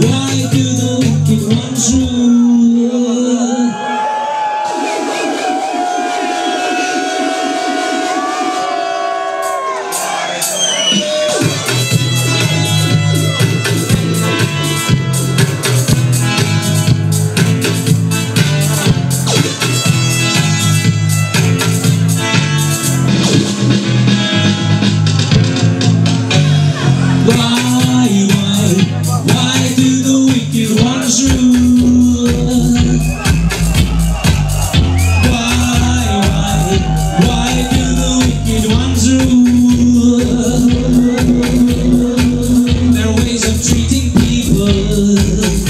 Why do the ones rule? Bye. love.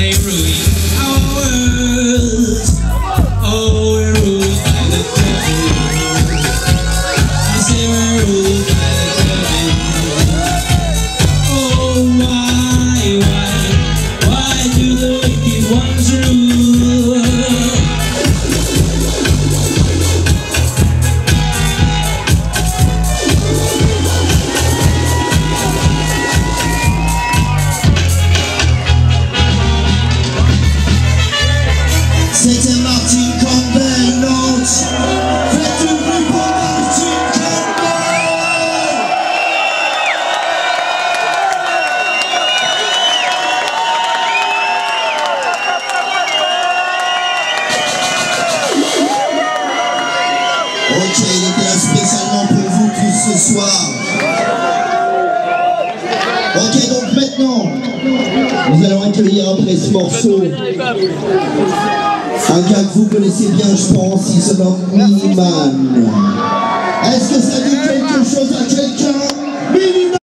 They ruin our world. Oh, we're ruled by the devil. I say we're ruled Il était là spécialement pour vous tous ce soir. Ok, donc maintenant, nous allons accueillir après ce morceau un gars que vous connaissez bien, je pense, il se nomme Miniman. Est-ce que ça dit quelque chose à quelqu'un?